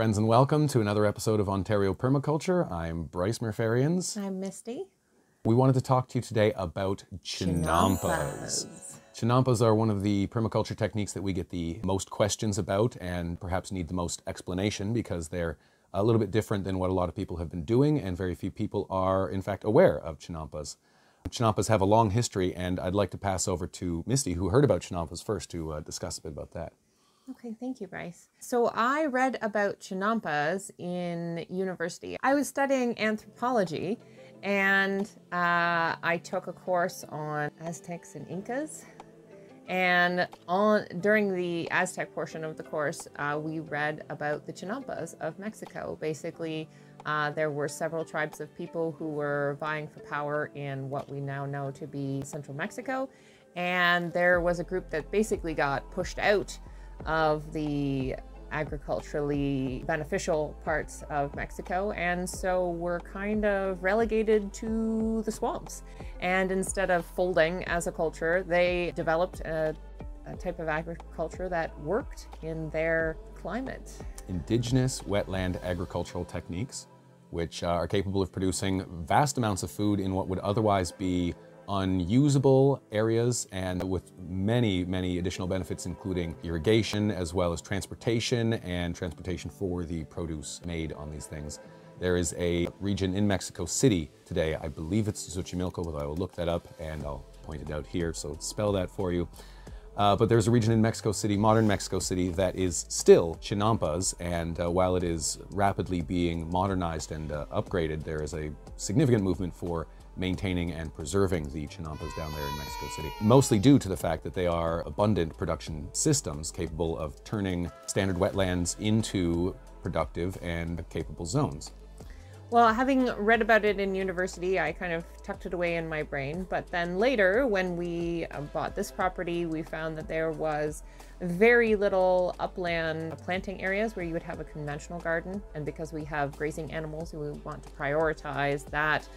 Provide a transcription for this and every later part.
Friends, and welcome to another episode of Ontario Permaculture. I'm Bryce Murph'Ariens. I'm Misty. We wanted to talk to you today about chinampas. Chinampas are one of the permaculture techniques that we get the most questions about and perhaps need the most explanation because they're a little bit different than what a lot of people have been doing, and very few people are, in fact, aware of chinampas. Chinampas have a long history, and I'd like to pass over to Misty, who heard about chinampas first, to uh, discuss a bit about that. Okay, thank you, Bryce. So I read about chinampas in university. I was studying anthropology and uh, I took a course on Aztecs and Incas. And on during the Aztec portion of the course, uh, we read about the chinampas of Mexico. Basically, uh, there were several tribes of people who were vying for power in what we now know to be central Mexico. And there was a group that basically got pushed out of the agriculturally beneficial parts of Mexico, and so were kind of relegated to the swamps. And instead of folding as a culture, they developed a, a type of agriculture that worked in their climate. Indigenous wetland agricultural techniques, which uh, are capable of producing vast amounts of food in what would otherwise be unusable areas and with many, many additional benefits, including irrigation as well as transportation and transportation for the produce made on these things. There is a region in Mexico City today, I believe it's Xochimilco, but I will look that up and I'll point it out here, so spell that for you. Uh, but there's a region in Mexico City, modern Mexico City, that is still Chinampas, and uh, while it is rapidly being modernized and uh, upgraded, there is a significant movement for maintaining and preserving the chinampas down there in Mexico City, mostly due to the fact that they are abundant production systems capable of turning standard wetlands into productive and capable zones. Well, having read about it in university, I kind of tucked it away in my brain. But then later, when we uh, bought this property, we found that there was very little upland planting areas where you would have a conventional garden. And because we have grazing animals, we want to prioritize that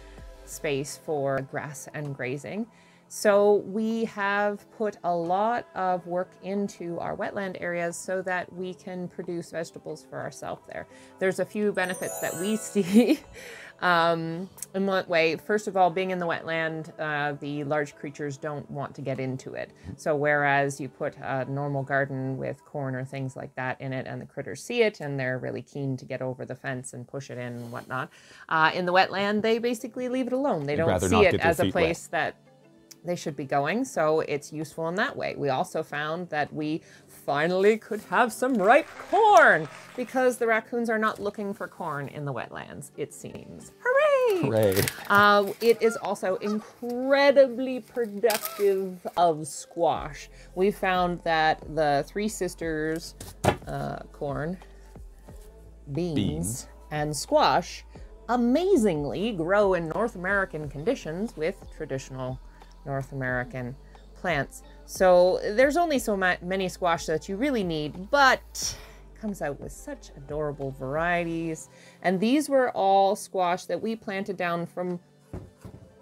space for grass and grazing. So we have put a lot of work into our wetland areas so that we can produce vegetables for ourselves there. There's a few benefits that we see um, in what way? First of all, being in the wetland, uh, the large creatures don't want to get into it. So whereas you put a normal garden with corn or things like that in it and the critters see it and they're really keen to get over the fence and push it in and whatnot, uh, in the wetland, they basically leave it alone. They don't see it as a place wet. that they should be going, so it's useful in that way. We also found that we finally could have some ripe corn because the raccoons are not looking for corn in the wetlands, it seems. Hooray! Hooray. Uh, it is also incredibly productive of squash. We found that the Three Sisters uh, corn, beans, beans, and squash amazingly grow in North American conditions with traditional North American plants. So there's only so many squash that you really need, but comes out with such adorable varieties. And these were all squash that we planted down from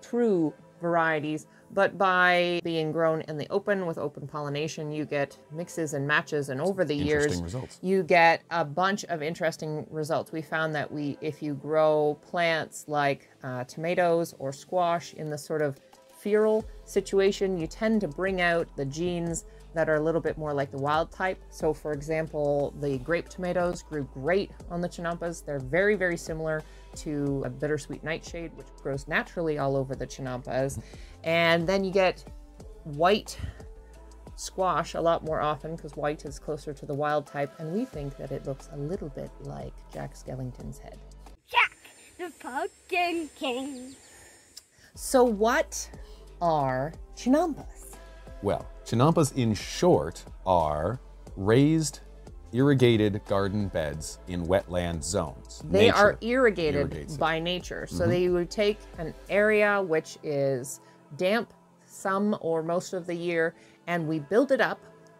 true varieties, but by being grown in the open with open pollination, you get mixes and matches. And over the years, results. you get a bunch of interesting results. We found that we, if you grow plants like uh, tomatoes or squash in the sort of feral situation, you tend to bring out the genes that are a little bit more like the wild type. So for example, the grape tomatoes grew great on the chinampas. They're very, very similar to a bittersweet nightshade, which grows naturally all over the chinampas. And then you get white squash a lot more often because white is closer to the wild type. And we think that it looks a little bit like Jack Skellington's head. Jack, the pumpkin king. So what are chinampas? Well, chinampas in short are raised irrigated garden beds in wetland zones. They nature are irrigated by nature. So mm -hmm. they would take an area which is damp some or most of the year and we build it up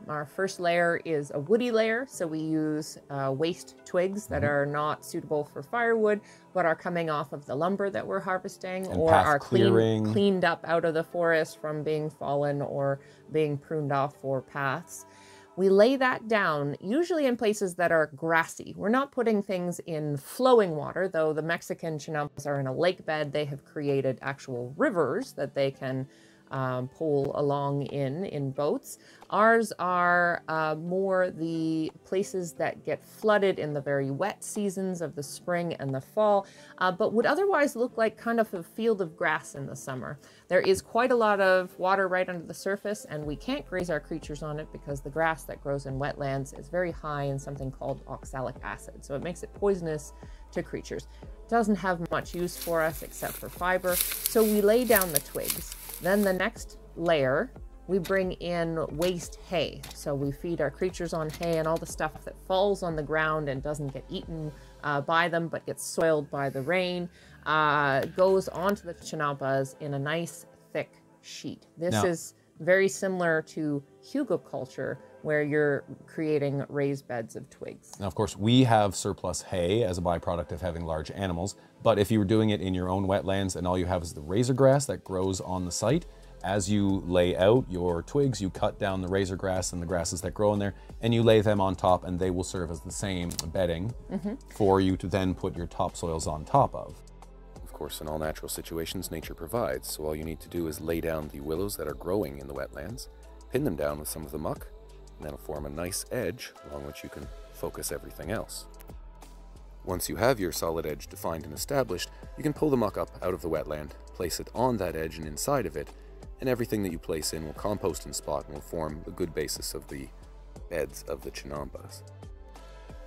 our first layer is a woody layer, so we use uh, waste twigs that mm -hmm. are not suitable for firewood, but are coming off of the lumber that we're harvesting and or are clean, cleaned up out of the forest from being fallen or being pruned off for paths. We lay that down, usually in places that are grassy. We're not putting things in flowing water, though the Mexican chinampas are in a lake bed. They have created actual rivers that they can um, pull along in in boats. Ours are uh, more the places that get flooded in the very wet seasons of the spring and the fall, uh, but would otherwise look like kind of a field of grass in the summer. There is quite a lot of water right under the surface, and we can't graze our creatures on it because the grass that grows in wetlands is very high in something called oxalic acid, so it makes it poisonous to creatures. It doesn't have much use for us except for fiber, so we lay down the twigs. Then the next layer, we bring in waste hay. So we feed our creatures on hay and all the stuff that falls on the ground and doesn't get eaten uh, by them but gets soiled by the rain uh, goes onto the chinampas in a nice thick sheet. This Now- is very similar to Hugo hugelkultur where you're creating raised beds of twigs. Now, of course, we have surplus hay as a byproduct of having large animals, but if you were doing it in your own wetlands and all you have is the razor grass that grows on the site, as you lay out your twigs, you cut down the razor grass and the grasses that grow in there, and you lay them on top, and they will serve as the same bedding mm-hmm. for you to then put your topsoils on top of. Of course, in all natural situations, nature provides, so all you need to do is lay down the willows that are growing in the wetlands, pin them down with some of the muck, and that'll form a nice edge along which you can focus everything else. Once you have your solid edge defined and established, you can pull the muck up out of the wetland, place it on that edge and inside of it, and everything that you place in will compost in spot and will form a good basis of the beds of the chinampas.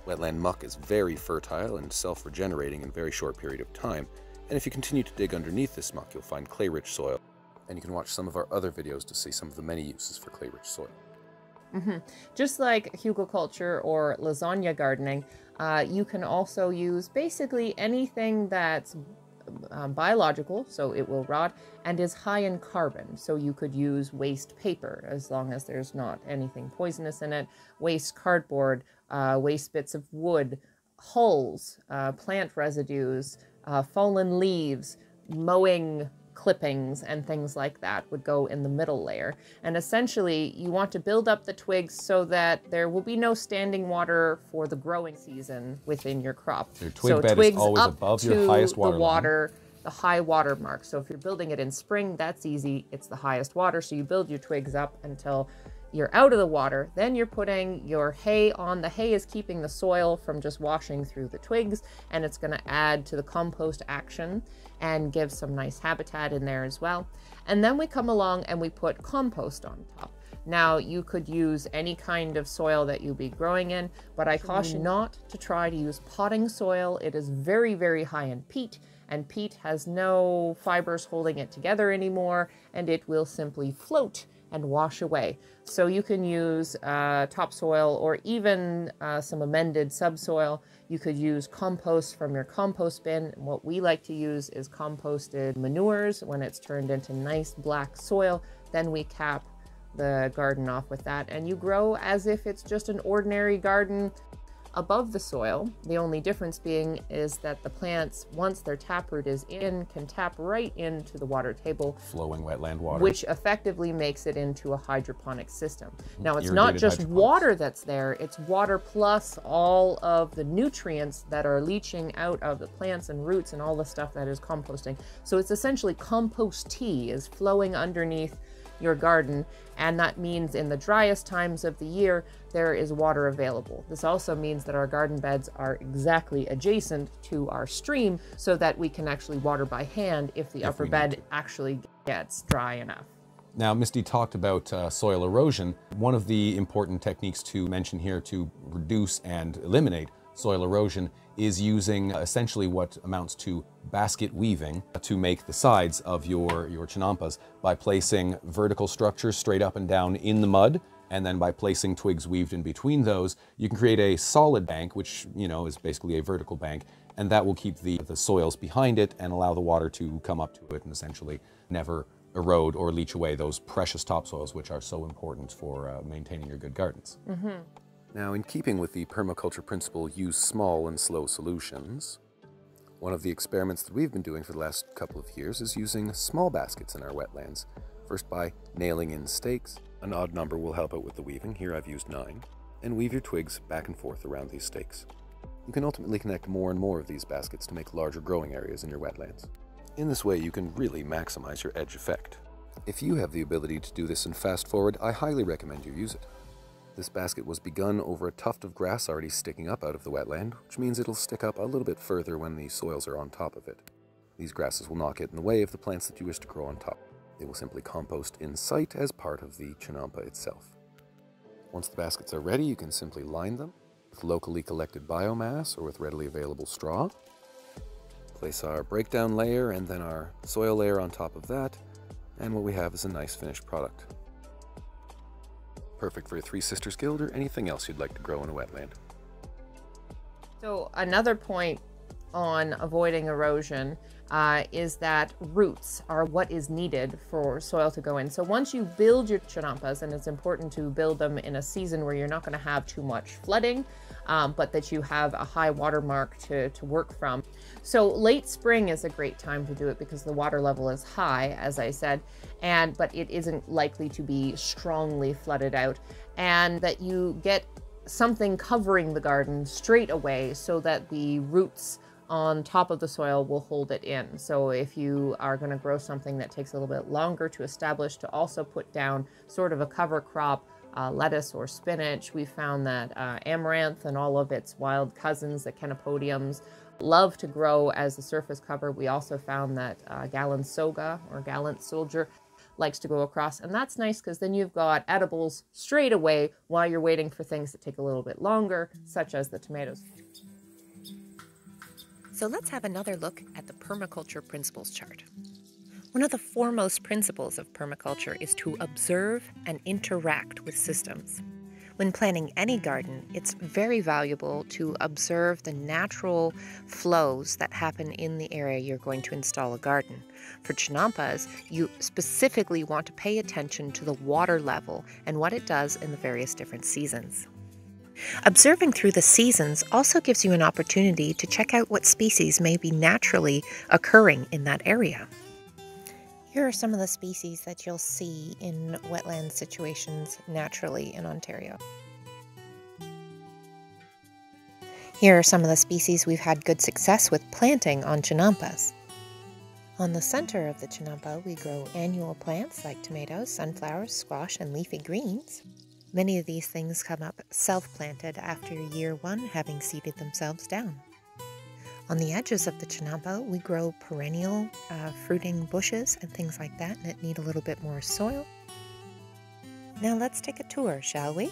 Wetland muck is very fertile and self-regenerating in a very short period of time, and if you continue to dig underneath this muck, you'll find clay-rich soil. And you can watch some of our other videos to see some of the many uses for clay-rich soil. Just like hugelkultur or lasagna gardening, uh, you can also use basically anything that's um, biological, so it will rot, and is high in carbon. So you could use waste paper as long as there's not anything poisonous in it, waste cardboard, uh, waste bits of wood, hulls, uh, plant residues, uh, fallen leaves, mowing clippings and things like that would go in the middle layer. And essentially, you want to build up the twigs so that there will be no standing water for the growing season within your crop. Your twig so bed is twigs always up above your highest water the line. water, the high water mark. So if you're building it in spring, that's easy. It's the highest water, so you build your twigs up until you're out of the water. Then you're putting your hay on. The hay is keeping the soil from just washing through the twigs, and it's going to add to the compost action and give some nice habitat in there as well. And then we come along and we put compost on top. Now, you could use any kind of soil that you be growing in, but I caution not to try to use potting soil. It is very, very high in peat, and peat has no fibers holding it together anymore, and it will simply float and wash away. So you can use uh, topsoil or even uh, some amended subsoil. You could use compost from your compost bin. What we like to use is composted manures when it's turned into nice black soil. Then we cap the garden off with that, and you grow as if it's just an ordinary garden above the soil. The only difference being is that the plants, once their taproot is in, can tap right into the water table, Flowing wetland water. which effectively makes it into a hydroponic system. Mm, now, it's not just water that's there, it's water plus all of the nutrients that are leaching out of the plants and roots and all the stuff that is composting. So it's essentially compost tea is flowing underneath your garden, and that means in the driest times of the year, there is water available. This also means that our garden beds are exactly adjacent to our stream so that we can actually water by hand if the upper we need bed actually gets dry enough. Now, Misty talked about uh, soil erosion. One of the important techniques to mention here to reduce and eliminate soil erosion is using essentially what amounts to basket weaving to make the sides of your, your chinampas by placing vertical structures straight up and down in the mud. And then by placing twigs weaved in between those, you can create a solid bank, which, you know, is basically a vertical bank. And that will keep the, the soils behind it and allow the water to come up to it and essentially never erode or leach away those precious topsoils, which are so important for uh, maintaining your good gardens. Now, in keeping with the permaculture principle, use small and slow solutions, one of the experiments that we've been doing for the last couple of years is using small baskets in our wetlands. First by nailing in stakes. An odd number will help out with the weaving. Here I've used 9. And weave your twigs back and forth around these stakes. You can ultimately connect more and more of these baskets to make larger growing areas in your wetlands. In this way, you can really maximize your edge effect. If you have the ability to do this in Fast Forward, I highly recommend you use it. This basket was begun over a tuft of grass already sticking up out of the wetland, which means it'll stick up a little bit further when the soils are on top of it. These grasses will not get in the way of the plants that you wish to grow on top. They will simply compost in sight as part of the chinampa itself. Once the baskets are ready, you can simply line them with locally collected biomass or with readily available straw. Place our breakdown layer and then our soil layer on top of that, and what we have is a nice finished product. Perfect for a Three Sisters Guild or anything else you'd like to grow in a wetland. So another point on avoiding erosion uh, is that roots are what is needed for soil to go in. So once you build your chinampas, and it's important to build them in a season where you're not going to have too much flooding, um, but that you have a high water mark to, to work from. So late spring is a great time to do it because the water level is high, as I said, and but it isn't likely to be strongly flooded out, and that you get something covering the garden straight away so that the roots on top of the soil will hold it in. So if you are going to grow something that takes a little bit longer to establish, to also put down sort of a cover crop, uh, lettuce or spinach, we found that uh, amaranth and all of its wild cousins, the chenopodiums, love to grow as a surface cover. We also found that uh, galinsoga or gallant soldier likes to go across. And that's nice because then you've got edibles straight away while you're waiting for things that take a little bit longer, such as the tomatoes. So let's have another look at the permaculture principles chart. One of the foremost principles of permaculture is to observe and interact with systems. When planning any garden, it's very valuable to observe the natural flows that happen in the area you're going to install a garden. For chinampas, you specifically want to pay attention to the water level and what it does in the various different seasons. Observing through the seasons also gives you an opportunity to check out what species may be naturally occurring in that area. Here are some of the species that you'll see in wetland situations naturally in Ontario. Here are some of the species we've had good success with planting on chinampas. On the center of the chinampa, we grow annual plants like tomatoes, sunflowers, squash, and leafy greens. Many of these things come up self-planted after year one having seeded themselves down. On the edges of the chinampa, we grow perennial uh, fruiting bushes and things like that that need a little bit more soil. Now let's take a tour, shall we?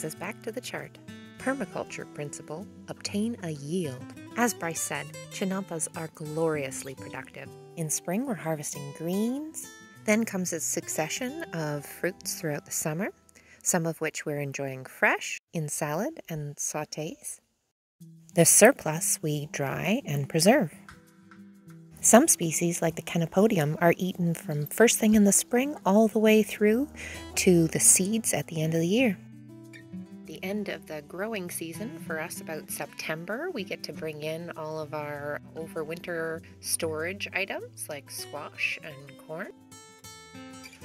Brings us back to the chart. Permaculture principle obtain a yield. As Bryce said, chinampas are gloriously productive. In spring, we're harvesting greens. Then comes a succession of fruits throughout the summer, some of which we're enjoying fresh in salad and sautés. The surplus we dry and preserve. Some species, like the Chenopodium, are eaten from first thing in the spring all the way through to the seeds at the end of the year the end of the growing season for us about September. We get to bring in all of our overwinter storage items like squash and corn.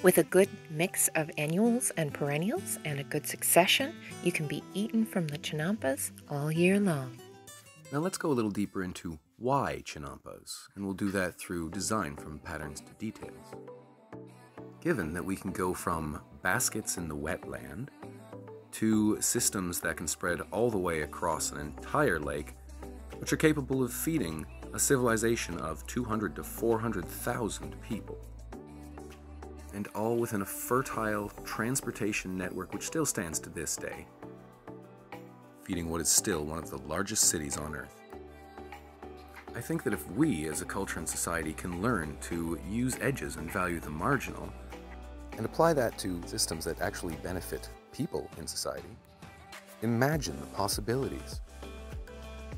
With a good mix of annuals and perennials and a good succession, you can be eaten from the chinampas all year long. Now let's go a little deeper into why chinampas, and we'll do that through design from patterns to details. Given that we can go from baskets in the wetland to systems that can spread all the way across an entire lake, which are capable of feeding a civilization of 200 to 400,000 people. And all within a fertile transportation network which still stands to this day, feeding what is still one of the largest cities on Earth. I think that if we as a culture and society can learn to use edges and value the marginal, and apply that to systems that actually benefit people in society, imagine the possibilities.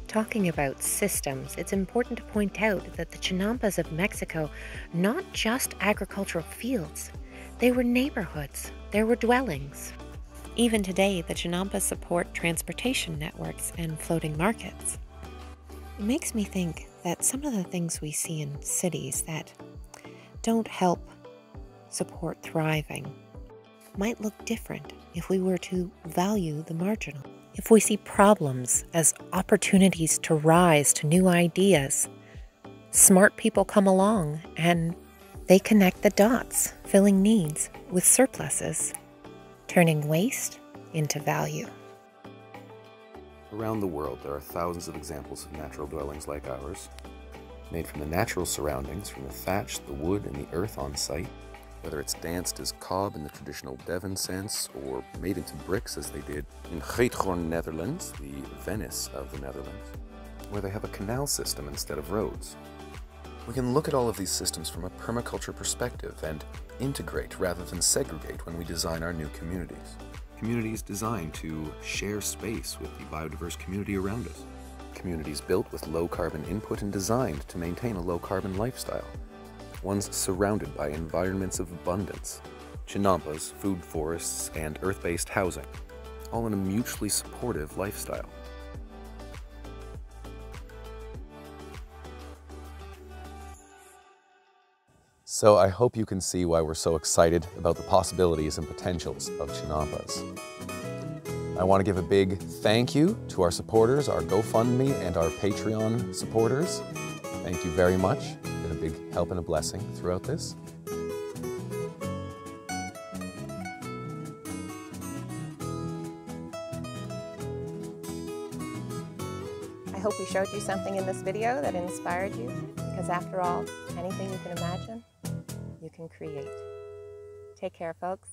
Talking about systems, it's important to point out that the Chinampas of Mexico not just agricultural fields, they were neighborhoods, there were dwellings. Even today, the Chinampas support transportation networks and floating markets. It makes me think that some of the things we see in cities that don't help support thriving might look different if we were to value the marginal. If we see problems as opportunities to rise to new ideas, smart people come along and they connect the dots, filling needs with surpluses, turning waste into value. Around the world, there are thousands of examples of natural dwellings like ours, made from the natural surroundings, from the thatch, the wood, and the earth on site, whether it's danced as cob in the traditional Devon sense or made into bricks as they did in Giethoorn, Netherlands, the Venice of the Netherlands, where they have a canal system instead of roads. We can look at all of these systems from a permaculture perspective and integrate rather than segregate when we design our new communities. Communities designed to share space with the biodiverse community around us. Communities built with low carbon input and designed to maintain a low carbon lifestyle ones surrounded by environments of abundance, chinampas, food forests, and earth-based housing, all in a mutually supportive lifestyle. So I hope you can see why we're so excited about the possibilities and potentials of Chinampas. I want to give a big thank you to our supporters, our GoFundMe and our Patreon supporters. Thank you very much been a big help and a blessing throughout this. I hope we showed you something in this video that inspired you, because after all, anything you can imagine, you can create. Take care, folks.